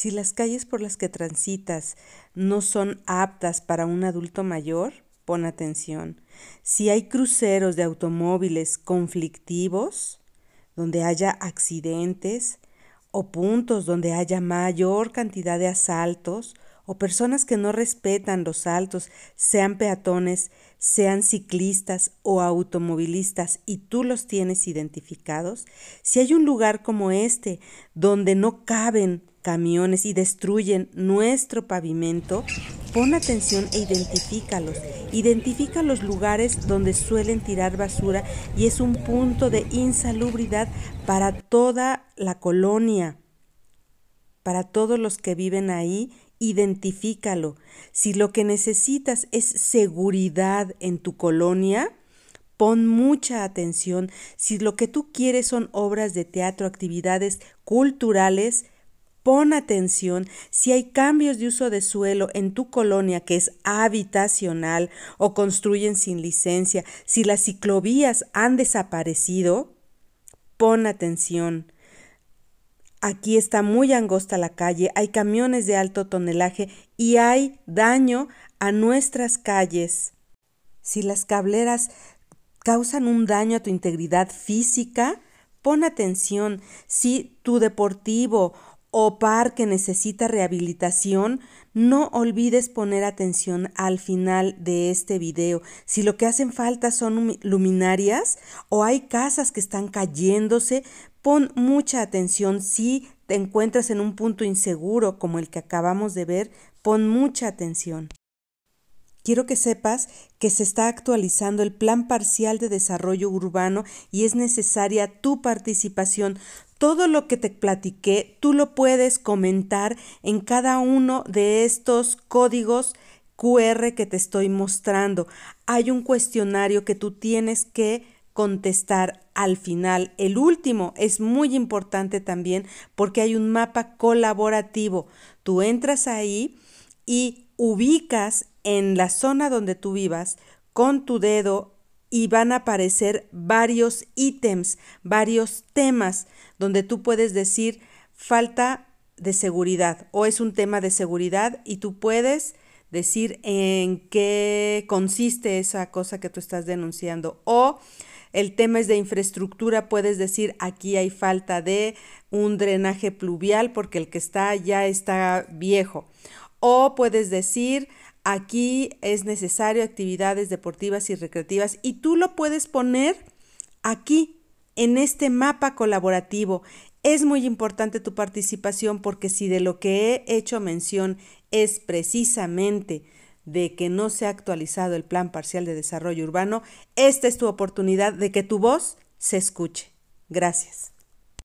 Si las calles por las que transitas no son aptas para un adulto mayor, pon atención. Si hay cruceros de automóviles conflictivos, donde haya accidentes, o puntos donde haya mayor cantidad de asaltos, o personas que no respetan los saltos, sean peatones, sean ciclistas o automovilistas, y tú los tienes identificados, si hay un lugar como este donde no caben camiones y destruyen nuestro pavimento, pon atención e identifícalos. Identifica los lugares donde suelen tirar basura y es un punto de insalubridad para toda la colonia, para todos los que viven ahí identifícalo. Si lo que necesitas es seguridad en tu colonia, pon mucha atención. Si lo que tú quieres son obras de teatro, actividades culturales, pon atención. Si hay cambios de uso de suelo en tu colonia que es habitacional o construyen sin licencia, si las ciclovías han desaparecido, pon atención. Aquí está muy angosta la calle, hay camiones de alto tonelaje y hay daño a nuestras calles. Si las cableras causan un daño a tu integridad física, pon atención. Si tu deportivo o parque necesita rehabilitación, no olvides poner atención al final de este video. Si lo que hacen falta son luminarias o hay casas que están cayéndose, Pon mucha atención si te encuentras en un punto inseguro como el que acabamos de ver, pon mucha atención. Quiero que sepas que se está actualizando el Plan Parcial de Desarrollo Urbano y es necesaria tu participación. Todo lo que te platiqué, tú lo puedes comentar en cada uno de estos códigos QR que te estoy mostrando. Hay un cuestionario que tú tienes que contestar al final. El último es muy importante también porque hay un mapa colaborativo. Tú entras ahí y ubicas en la zona donde tú vivas con tu dedo y van a aparecer varios ítems, varios temas donde tú puedes decir falta de seguridad o es un tema de seguridad y tú puedes decir en qué consiste esa cosa que tú estás denunciando o el tema es de infraestructura, puedes decir aquí hay falta de un drenaje pluvial porque el que está ya está viejo. O puedes decir aquí es necesario actividades deportivas y recreativas y tú lo puedes poner aquí en este mapa colaborativo. Es muy importante tu participación porque si de lo que he hecho mención es precisamente de que no se ha actualizado el Plan Parcial de Desarrollo Urbano, esta es tu oportunidad de que tu voz se escuche. Gracias.